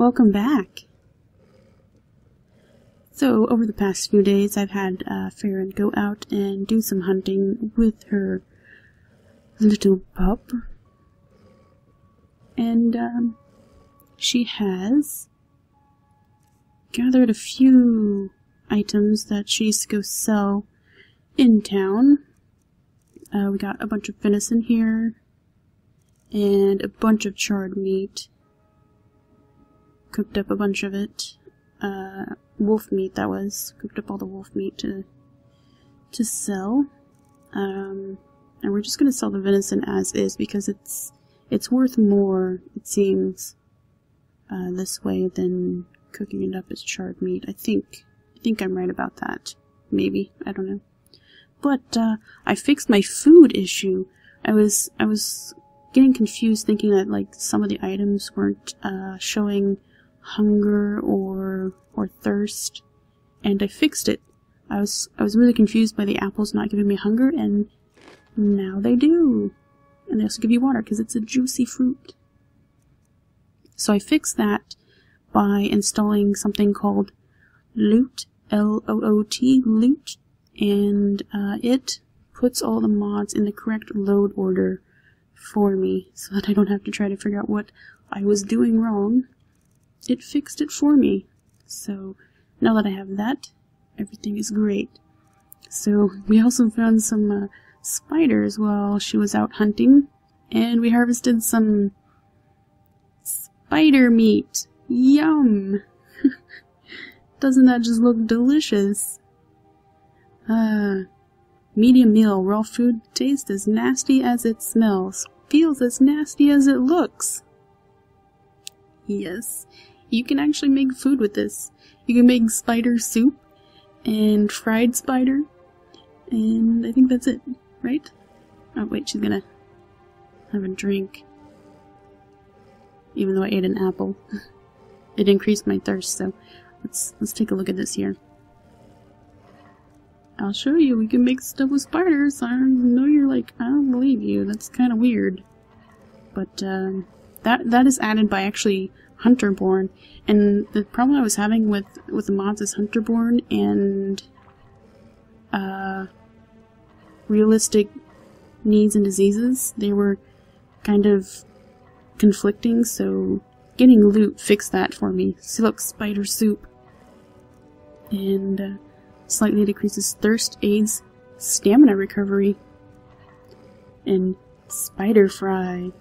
Welcome back. So, over the past few days, I've had uh, Faeryn go out and do some hunting with her little pup. And, um, she has gathered a few items that she needs to go sell in town. Uh, we got a bunch of venison here, and a bunch of charred meat. Cooked up a bunch of it. Uh, wolf meat that was. Cooked up all the wolf meat to to sell. Um, and we're just gonna sell the venison as is because it's it's worth more, it seems, uh, this way than cooking it up as charred meat. I think I think I'm right about that. Maybe I don't know. But uh, I fixed my food issue. I was I was getting confused, thinking that like some of the items weren't uh, showing hunger or or thirst, and I fixed it. I was I was really confused by the apples not giving me hunger, and now they do. And they also give you water because it's a juicy fruit. So I fixed that by installing something called Loot, L-O-O-T, Loot, and uh, it puts all the mods in the correct load order for me so that I don't have to try to figure out what I was doing wrong. It fixed it for me. So now that I have that, everything is great. So we also found some uh, spiders while she was out hunting, and we harvested some spider meat. Yum! Doesn't that just look delicious? Ah, medium meal, raw food tastes as nasty as it smells, feels as nasty as it looks. Yes, you can actually make food with this. You can make spider soup and fried spider, and I think that's it, right? Oh wait, she's gonna have a drink. Even though I ate an apple. it increased my thirst, so let's let's take a look at this here. I'll show you, we can make stuff with spiders. I know you're like, I don't believe you, that's kinda weird. But, um, that that is added by actually Hunterborn, and the problem I was having with, with the mods is Hunterborn and, uh, realistic needs and diseases. They were kind of conflicting, so getting loot fixed that for me. Silk spider soup. And, uh, slightly decreases thirst, aids stamina recovery. And spider fry.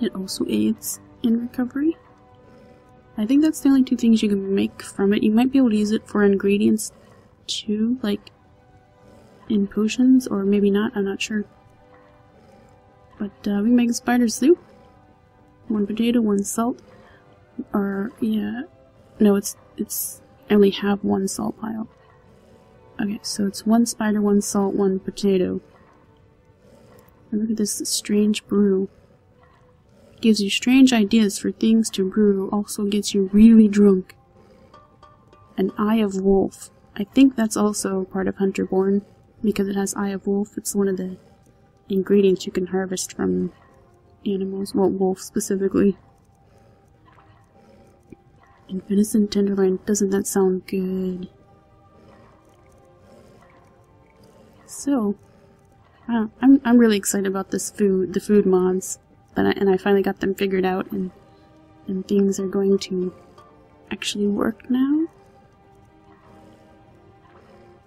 It also aids in recovery. I think that's the only two things you can make from it. You might be able to use it for ingredients too, like in potions, or maybe not, I'm not sure. But uh, we make spider soup. One potato, one salt. Or, yeah. No, it's, it's, I only have one salt pile. Okay, so it's one spider, one salt, one potato. And look at this strange brew. Gives you strange ideas for things to brew, also gets you really drunk. An Eye of Wolf. I think that's also part of Hunterborn, because it has Eye of Wolf. It's one of the ingredients you can harvest from animals, well, wolf specifically. And venison tenderloin, doesn't that sound good? So, uh, I'm I'm really excited about this food, the food mods, but I, and I finally got them figured out, and and things are going to actually work now.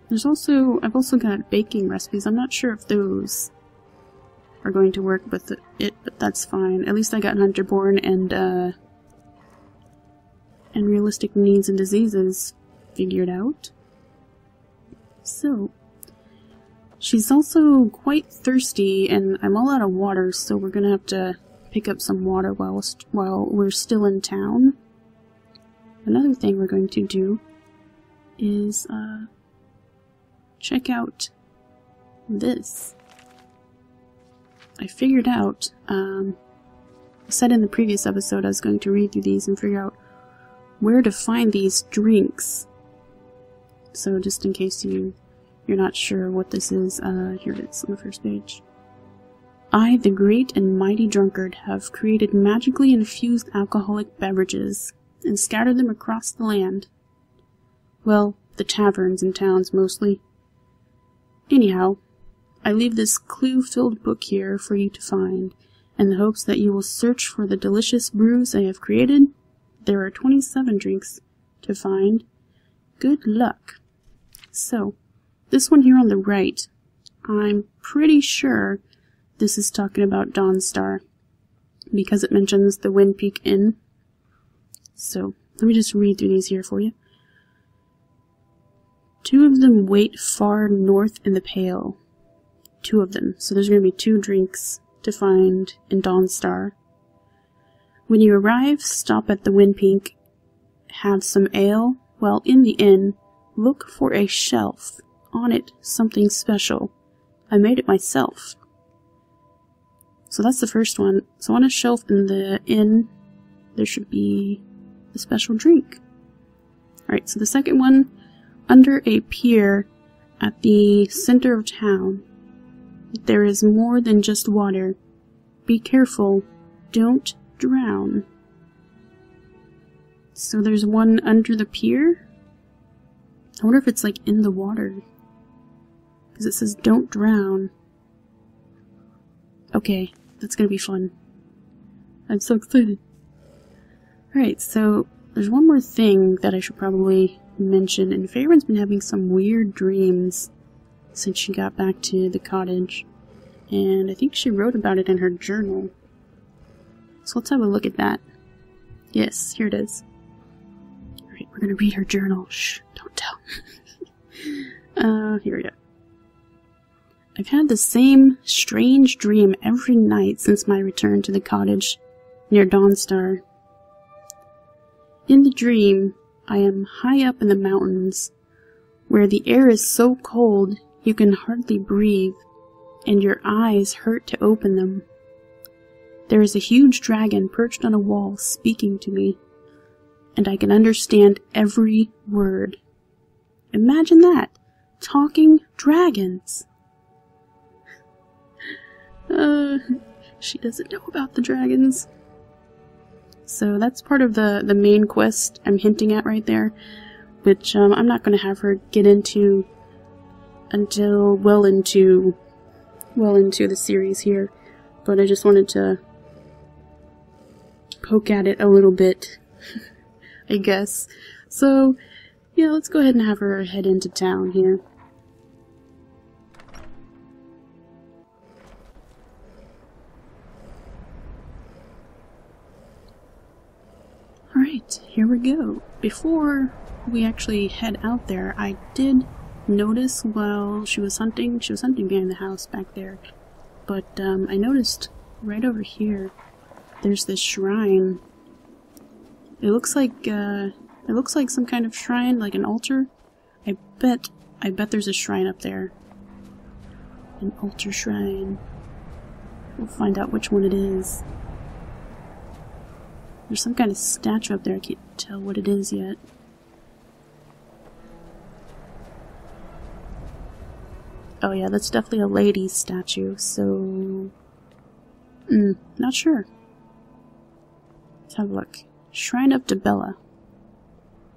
There's also I've also got baking recipes. I'm not sure if those are going to work with it, but that's fine. At least I got Hunterborn and uh, and realistic needs and diseases figured out. So, she's also quite thirsty, and I'm all out of water, so we're gonna have to pick up some water while, while we're still in town. Another thing we're going to do is uh, check out this. I figured out, um, I said in the previous episode I was going to read through these and figure out where to find these drinks. So just in case you, you're not sure what this is, uh, here it is on the first page. I, the great and mighty drunkard, have created magically infused alcoholic beverages and scattered them across the land. Well, the taverns and towns mostly. Anyhow, I leave this clue filled book here for you to find, in the hopes that you will search for the delicious brews I have created. There are 27 drinks to find. Good luck. So, this one here on the right, I'm pretty sure this is talking about Dawnstar because it mentions the Wind Peak Inn. So, let me just read through these here for you. Two of them wait far north in the Pale. Two of them. So there's going to be two drinks to find in Dawnstar. When you arrive, stop at the Wind Peak, have some ale. While in the inn, look for a shelf. On it, something special. I made it myself. So that's the first one. So on a shelf in the inn, there should be a special drink. Alright, so the second one, under a pier at the center of town, there is more than just water. Be careful, don't drown. So there's one under the pier? I wonder if it's like in the water. Because it says don't drown. Okay, that's gonna be fun. I'm so excited. Alright, so there's one more thing that I should probably mention, and Faeryn's been having some weird dreams since she got back to the cottage, and I think she wrote about it in her journal. So let's have a look at that. Yes, here it is. Alright, we're gonna read her journal. Shh, don't tell. uh, here we go. I've had the same strange dream every night since my return to the cottage near Dawnstar. In the dream, I am high up in the mountains, where the air is so cold you can hardly breathe, and your eyes hurt to open them. There is a huge dragon perched on a wall speaking to me, and I can understand every word. Imagine that! Talking dragons! Uh, she doesn't know about the dragons. So that's part of the, the main quest I'm hinting at right there, which um, I'm not going to have her get into until well into well into the series here, but I just wanted to poke at it a little bit, I guess. So, yeah, let's go ahead and have her head into town here. Alright, here we go. Before we actually head out there, I did notice while she was hunting, she was hunting behind the house back there, but um, I noticed right over here, there's this shrine. It looks like, uh, it looks like some kind of shrine, like an altar. I bet, I bet there's a shrine up there. An altar shrine. We'll find out which one it is. There's some kind of statue up there, I can't tell what it is yet. Oh yeah, that's definitely a lady statue, so... Mm, not sure. Let's have a look. Shrine of Dibella.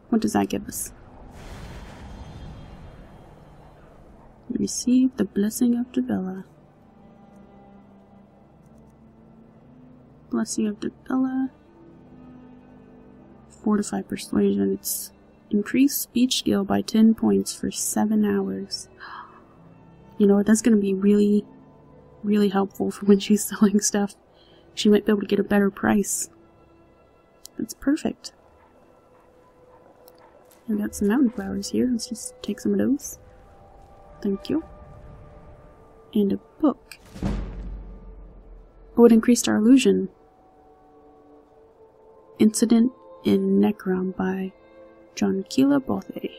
What does that give us? Receive the blessing of Dibella. Blessing of Dibella. Fortify Persuasion. It's increased speech skill by 10 points for 7 hours. You know, that's going to be really, really helpful for when she's selling stuff. She might be able to get a better price. That's perfect. I've got some mountain flowers here. Let's just take some of those. Thank you. And a book. Oh, it increased our illusion. Incident in Necrom by Jonquilla Bothe.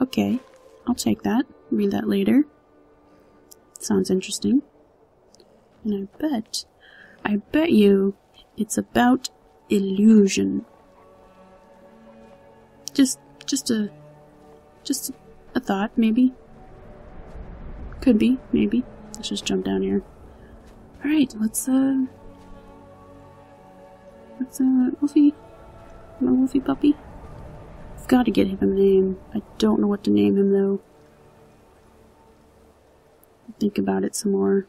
Okay, I'll take that. Read that later. Sounds interesting. And I bet, I bet you it's about illusion. Just, just a, just a thought, maybe. Could be, maybe. Let's just jump down here. Alright, let's, uh... Let's, uh, Wolfie. My Wolfie puppy. I've got to get him a name. I don't know what to name him, though. Think about it some more.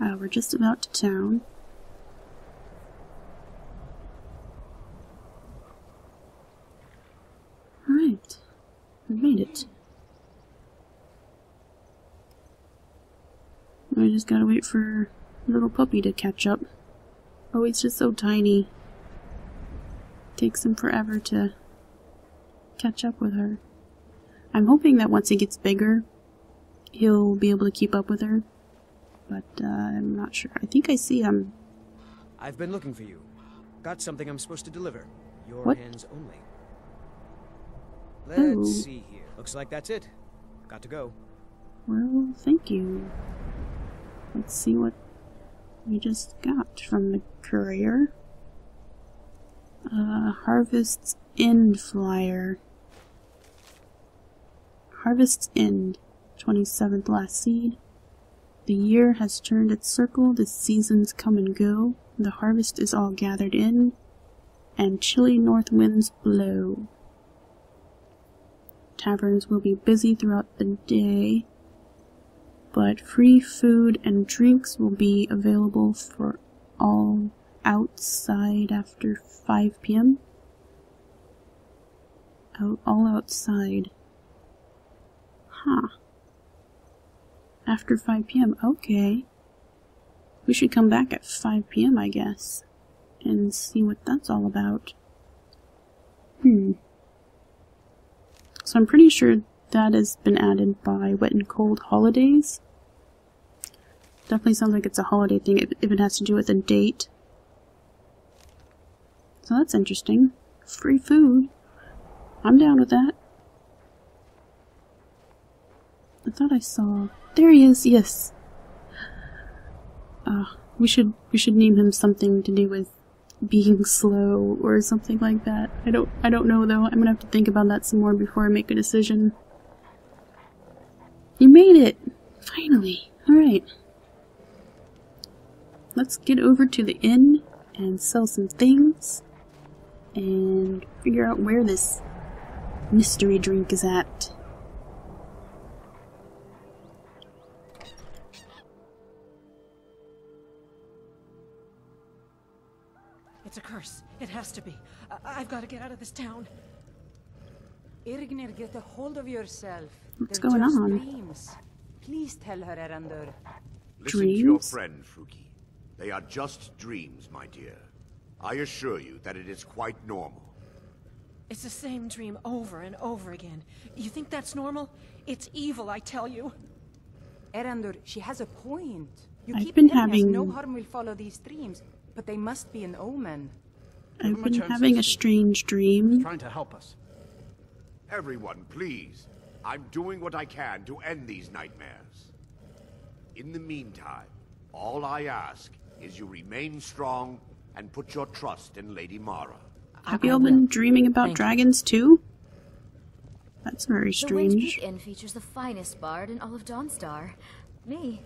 Uh, we're just about to town. Alright. We made it. I just gotta wait for little puppy to catch up. Oh, he's just so tiny. Takes him forever to catch up with her. I'm hoping that once he gets bigger, he'll be able to keep up with her. But uh, I'm not sure. I think I see him. I've been looking for you. Got something I'm supposed to deliver. Your What? hands only. Let's see here. Looks like that's it. Got to go. Well, thank you. Let's see what we just got from the courier. Uh, Harvest's End flyer. Harvest's End, 27th last seed. The year has turned its circle, the seasons come and go, the harvest is all gathered in, and chilly north winds blow. Taverns will be busy throughout the day, but free food and drinks will be available for all outside after 5 p.m. Out, all outside. Huh. After 5 p.m. Okay. We should come back at 5 p.m., I guess, and see what that's all about. Hmm. So I'm pretty sure that has been added by Wet and Cold Holidays. Definitely sounds like it's a holiday thing if, it has to do with a date. So that's interesting. Free food. I'm down with that. I thought I saw. There he is. Yes. Uh, we should we should name him something to do with being slow or something like that. I don't I don't know though. I'm gonna have to think about that some more before I make a decision. You made it! Finally. Alright. Let's get over to the inn and sell some things and figure out where this mystery drink is at. It's a curse. It has to be. I- I've got to get out of this town. Irgnir, get a hold of yourself. What's They're going on? Dreams. Please tell her, Erandur. Listen to your friend, Fruki. They are just dreams, my dear. I assure you that it is quite normal. It's the same dream over and over again. You think that's normal? It's evil, I tell you. Erandur, she has a point. You I've keep been telling us having- no harm will follow these dreams, but they must be an omen. I've been having a strange dream. trying to help us. Everyone, please. I'm doing what I can to end these nightmares. In the meantime, all I ask is you remain strong and put your trust in Lady Mara. Have you all been dreaming about Thank you. dragons too? That's very The strange. Windpeak Inn features the finest bard in all of Dawnstar. Me.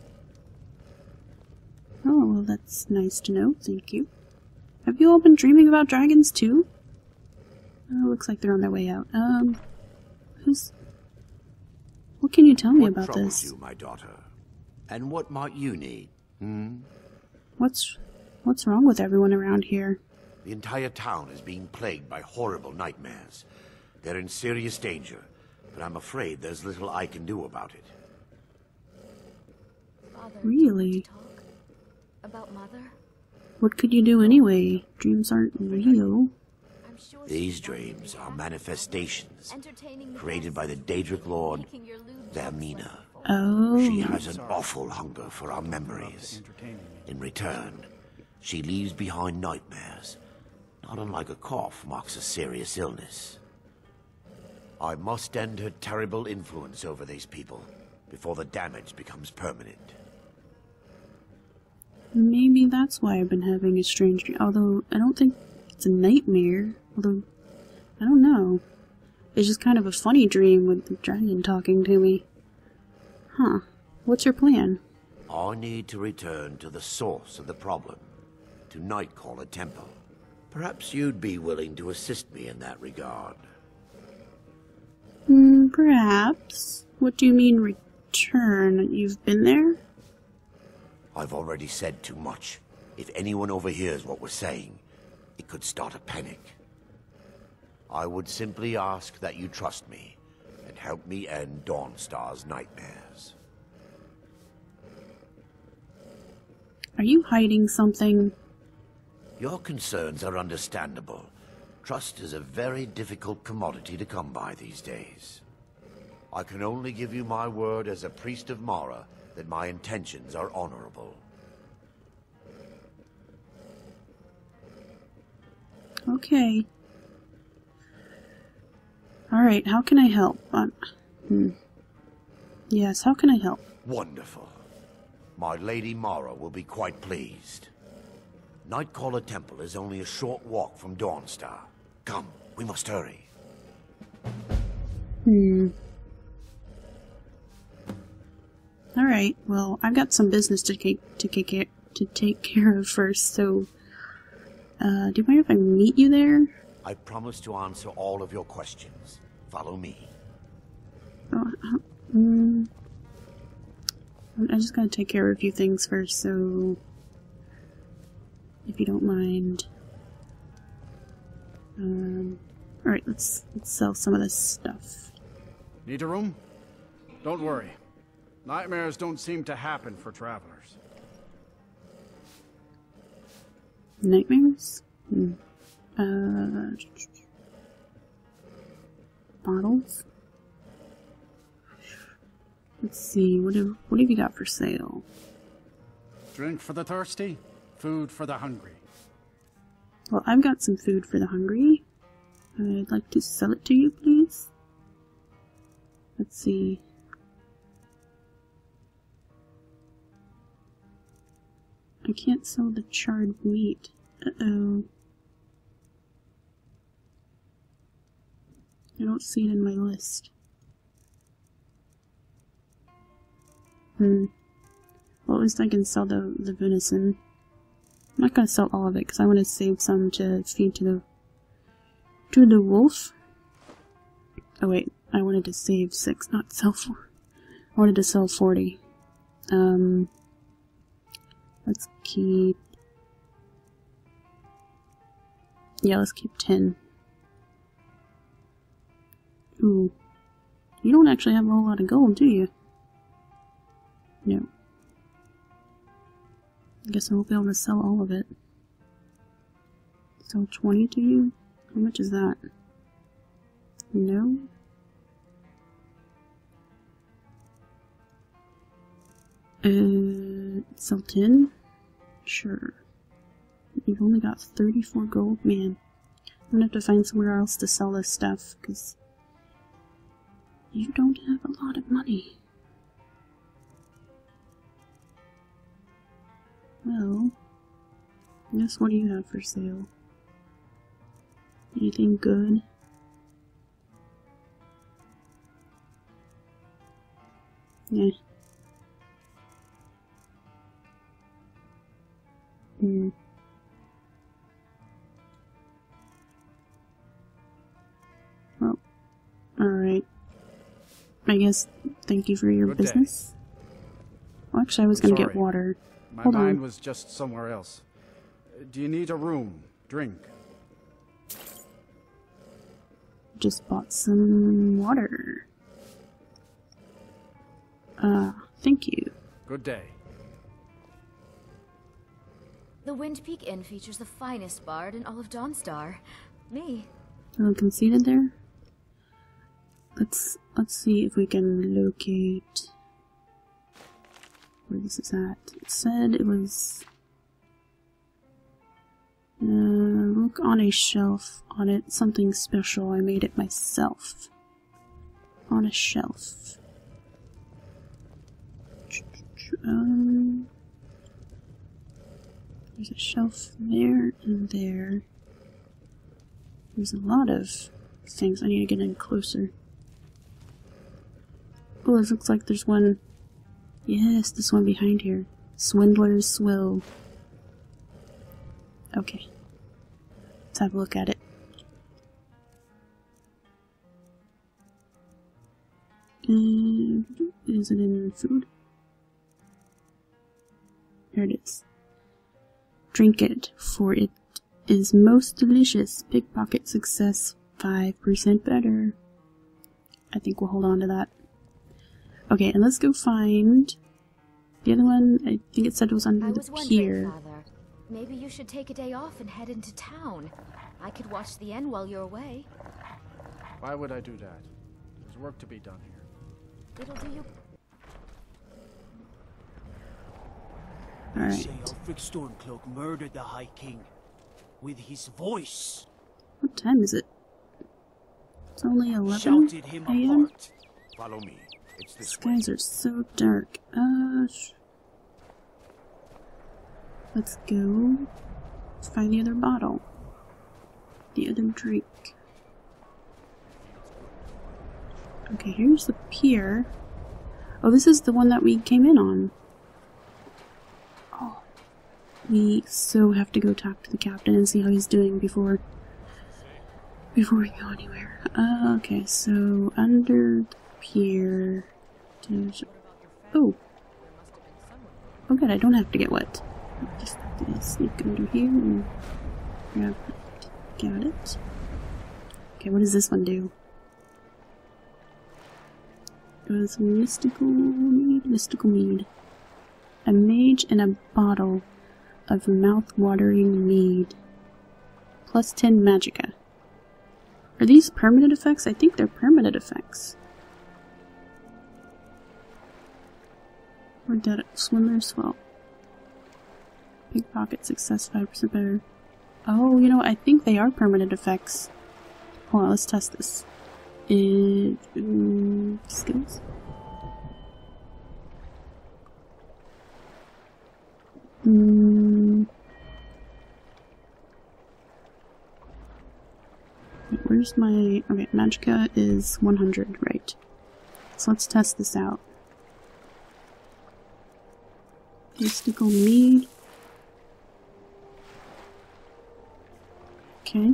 Oh, well, that's nice to know. Thank you. Have you all been dreaming about dragons too? Oh, looks like they're on their way out. Um, who's. What can you tell me what about troubles this? you, my daughter? And what might you need? Hmm? What's. What's wrong with everyone around here? The entire town is being plagued by horrible nightmares. They're in serious danger, but I'm afraid there's little I can do about it. Father. Really? About mother. What could you do anyway? Dreams aren't real. These dreams are manifestations created by the Daedric Lord, Vaermina. Oh. She has an awful hunger for our memories. In return, she leaves behind nightmares, not unlike a cough marks a serious illness. I must end her terrible influence over these people before the damage becomes permanent. Maybe that's why I've been having a strange dream. Although I don't think it's a nightmare. Although I don't know. It's just kind of a funny dream with the dragon talking to me. Huh. What's your plan? I need to return to the source of the problem, to Nightcaller Temple. Perhaps you'd be willing to assist me in that regard. Hmm, perhaps. What do you mean return? You've been there? I've already said too much. If anyone overhears what we're saying, it could start a panic. I would simply ask that you trust me and help me end Dawnstar's nightmares. Are you hiding something? Your concerns are understandable. Trust is a very difficult commodity to come by these days. I can only give you my word as a priest of Mara that my intentions are honorable. Okay. Alright, how can I help? Um, hmm. Yes, how can I help? Wonderful. My Lady Mara will be quite pleased. Nightcaller Temple is only a short walk from Dawnstar. Come, we must hurry. Hmm. Alright, well, I've got some business to take, to, to take care of first, so... Uh, do you mind if I meet you there? I promise to answer all of your questions. Follow me. Oh, uh, mm, I just gotta take care of a few things first, so... If you don't mind... Um... Alright, let's, let's sell some of this stuff. Need a room? Don't worry. Nightmares don't seem to happen for travelers. Nightmares? Hmm. Uh... Bottles? Let's see, what have, what have you got for sale? Drink for the thirsty, food for the hungry. Well, I've got some food for the hungry. I'd like to sell it to you, please. Let's see. I can't sell the charred meat. Uh-oh. I don't see it in my list. Hmm. Well, at least I can sell the, the venison. I'm not gonna sell all of it because I want to save some to feed to the to the wolf. Oh wait, I wanted to save six, not sell four. I wanted to sell forty. Um, let's keep. Yeah, let's keep ten. Ooh, you don't actually have a whole lot of gold, do you? No. I guess I won't be able to sell all of it. Sell 20 to you? How much is that? No? Sell 10? Sure. You've only got 34 gold? Man. I'm gonna have to find somewhere else to sell this stuff, because you don't have a lot of money. Well, I guess what do you have for sale? Anything good? Yeah. Hmm. Well, alright. I guess thank you for your Good business. Well, actually, I was gonna get water. My Hold mind on. was just somewhere else. Do you need a room? Drink? Just bought some water. Uh, thank you. Good day. The Wind Peak Inn features the finest bard in all of Dawnstar. Me. Feeling conceited there? Let's let's see if we can locate where this is at. It said it was uh, look on a shelf on it something special. I made it myself. On a shelf. Um, there's a shelf there and there. There's a lot of things. I need to get in closer. Oh, it looks like there's one. Yes, this one behind here. Swindler's Swill. Okay. Let's have a look at it. And is it in food? There it is. Drink it, for it is most delicious. Pickpocket success 5% better. I think we'll hold on to that. Okay, and let's go find the other one. I think it said it was under I the was wondering, pier. Father. Maybe you should take a day off and head into town. I could watch the end while you're away. Why would I do that? There's work to be done here. It'll do you Alright. Say Ulfric Stormcloak murdered the High King with his voice. What time is it? It's only 11 Shouted a.m. Follow me. It's this way. Skies are so dark. Uh, sh- let's go. Let's find the other bottle. The other drink. Okay, here's the pier. Oh, this is the one that we came in on. We so have to go talk to the captain and see how he's doing before before we go anywhere. Uh, okay, so under the pier. Oh. Oh good, I don't have to get wet. Just have to sneak under here and grab it. Got it. Okay, what does this one do? It was mystical mead, mystical mead. A mage and a bottle of mouth-watering mead. Plus 10 magicka. Are these permanent effects? I think they're permanent effects. Where'd that swimmer swell? Pickpocket success 5% better. Oh, you know? I think they are permanent effects. Hold on, let's test this. It, um, skills? Mm. Where's my... Okay, Magicka is 100, right. So let's test this out. Mystical Mead. Okay.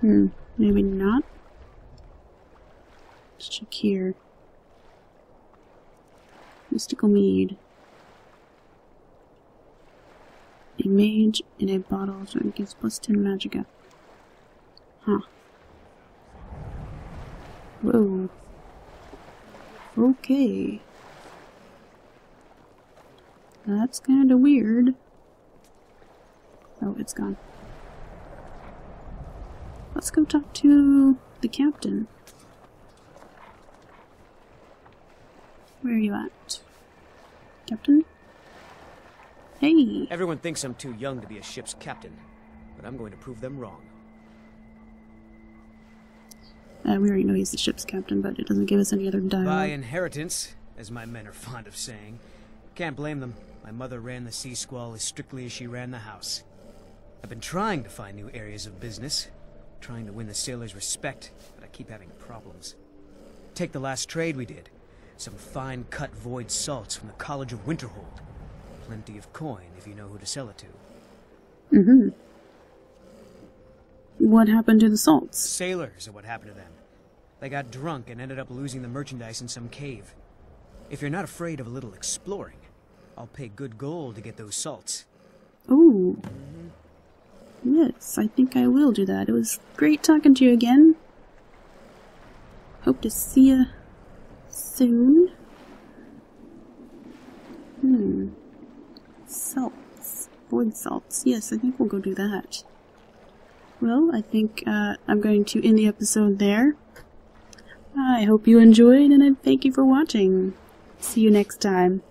Hmm, maybe not. Let's check here. Mystical Mead. A mage in a bottle so it gives plus 10 magicka. Huh. Whoa. Okay. That's kinda weird. Oh, it's gone. Let's go talk to the captain. Where are you at? Captain? Hey! Everyone thinks I'm too young to be a ship's captain, but I'm going to prove them wrong. Uh, we already know he's the ship's captain, but it doesn't give us any other dialogue. By inheritance, as my men are fond of saying. Can't blame them. My mother ran the Sea Squall as strictly as she ran the house. I've been trying to find new areas of business, trying to win the sailors' respect, but I keep having problems. Take the last trade we did. Some fine cut void salts from the College of Winterhold. Plenty of coin if you know who to sell it to. Mm-hmm. What happened to the salts? Sailors are what happened to them. They got drunk and ended up losing the merchandise in some cave. If you're not afraid of a little exploring, I'll pay good gold to get those salts. Ooh. Yes, I think I will do that. It was great talking to you again. Hope to see you soon. Hmm. Salts. Void salts. Yes, I think we'll go do that. Well, I think uh, I'm going to end the episode there. I hope you enjoyed, and I thank you for watching. See you next time.